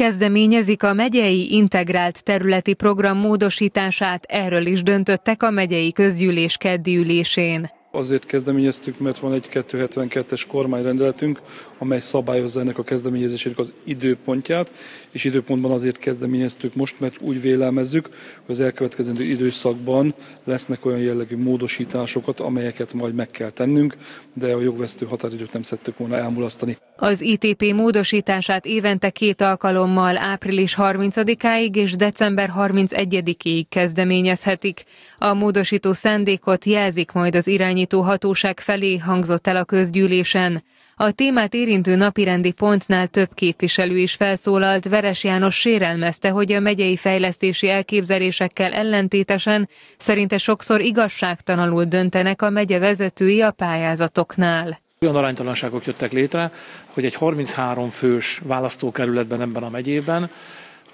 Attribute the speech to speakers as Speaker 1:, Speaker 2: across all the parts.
Speaker 1: kezdeményezik a megyei integrált területi program módosítását, erről is döntöttek a megyei közgyűlés keddi ülésén.
Speaker 2: Azért kezdeményeztük, mert van egy 272-es kormányrendeletünk, amely szabályozza ennek a kezdeményezésének az időpontját, és időpontban azért kezdeményeztük most, mert úgy vélelmezzük, hogy az elkövetkezendő időszakban lesznek olyan jellegű módosításokat, amelyeket majd meg kell tennünk, de a jogvesztő határidőt nem szedtük volna elmulasztani.
Speaker 1: Az ITP módosítását évente két alkalommal április 30-áig és december 31-ig kezdeményezhetik. A módosító szándékot jelzik majd az irányító hatóság felé hangzott el a közgyűlésen. A témát érintő napirendi pontnál több képviselő is felszólalt, Veres János sérelmezte, hogy a megyei fejlesztési elképzelésekkel ellentétesen szerinte sokszor igazságtalanul döntenek a megye vezetői a pályázatoknál.
Speaker 3: Olyan aránytalanságok jöttek létre, hogy egy 33 fős választókerületben ebben a megyében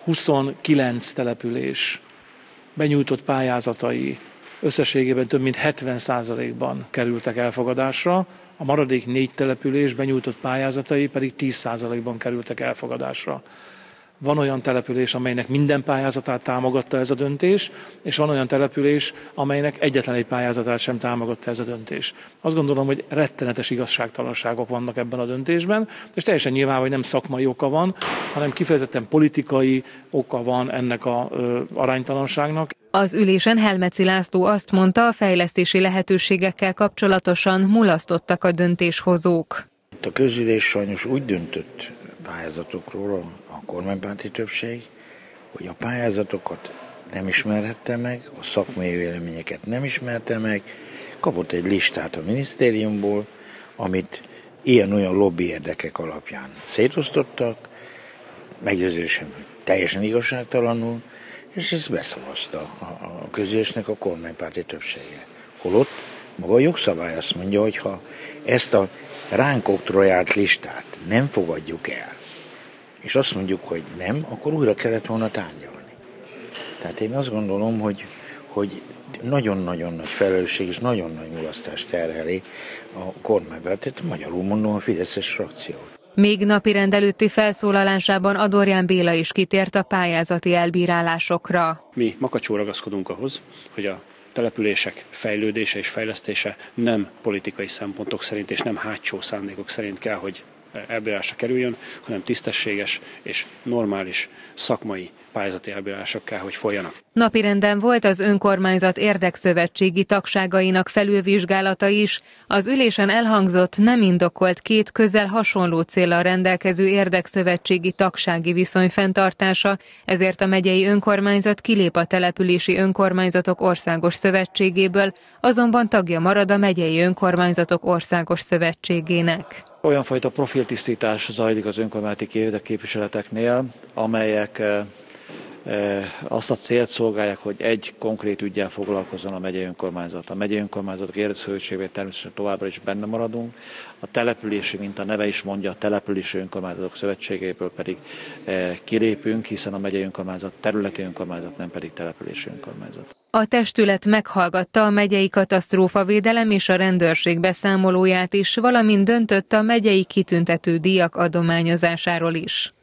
Speaker 3: 29 település benyújtott pályázatai összességében több mint 70%-ban kerültek elfogadásra, a maradék négy település benyújtott pályázatai pedig 10%-ban kerültek elfogadásra. Van olyan település, amelynek minden pályázatát támogatta ez a döntés, és van olyan település, amelynek egyetlen egy pályázatát sem támogatta ez a döntés. Azt gondolom, hogy rettenetes igazságtalanságok vannak ebben a döntésben, és teljesen nyilván, hogy nem szakmai oka van, hanem kifejezetten politikai oka van ennek a ö, aránytalanságnak.
Speaker 1: Az ülésen Helmeci László azt mondta, a fejlesztési lehetőségekkel kapcsolatosan mulasztottak a döntéshozók.
Speaker 4: A közülés sajnos úgy döntött pályázatokról a kormánypárti többség, hogy a pályázatokat nem ismerhette meg, a szakmai véleményeket nem ismerte meg, kapott egy listát a minisztériumból, amit ilyen-olyan lobby érdekek alapján szétosztottak, meggyőződésem teljesen igazságtalanul, és ezt beszavazta a, közülésnek a kormánypárti többsége. Holott maga a jogszabály azt mondja, hogy ha ezt a ránk oktroyált listát nem fogadjuk el, és azt mondjuk, hogy nem, akkor újra kellett volna tárgyalni. Tehát én azt gondolom, hogy, hogy nagyon-nagyon nagy felelősség és nagyon nagy mulasztást terheli a kormányba, tehát magyarul mondom a Fideszes frakciót.
Speaker 1: Még napi rendelőtti felszólalásában Adorján Béla is kitért a pályázati elbírálásokra.
Speaker 5: Mi makacsó ragaszkodunk ahhoz, hogy a települések fejlődése és fejlesztése nem politikai szempontok szerint és nem hátsó szándékok szerint kell, hogy elbírásra kerüljön, hanem tisztességes és normális szakmai pályázati elbírások kell, hogy folyjanak.
Speaker 1: Napirenden volt az önkormányzat érdekszövetségi tagságainak felülvizsgálata is. Az ülésen elhangzott nem indokolt két közel hasonló célra rendelkező érdekszövetségi tagsági viszony fenntartása, ezért a megyei önkormányzat kilép a települési önkormányzatok országos szövetségéből, azonban tagja marad a megyei önkormányzatok országos szövetségének.
Speaker 6: Olyan fajta profiltisztítás zajlik az önkormányzati érdekképviseleteknél, amelyek azt a célt szolgálják, hogy egy konkrét ügyel foglalkozzon a megyei önkormányzat. A megyei önkormányzatok érdekszövetségében természetesen továbbra is benne maradunk. A települési, mint a neve is mondja, a települési önkormányzatok szövetségéből pedig kilépünk, hiszen a megyei önkormányzat területi önkormányzat, nem pedig települési önkormányzat.
Speaker 1: A testület meghallgatta a megyei katasztrófavédelem és a rendőrség beszámolóját is, valamint döntött a megyei kitüntető díjak adományozásáról is.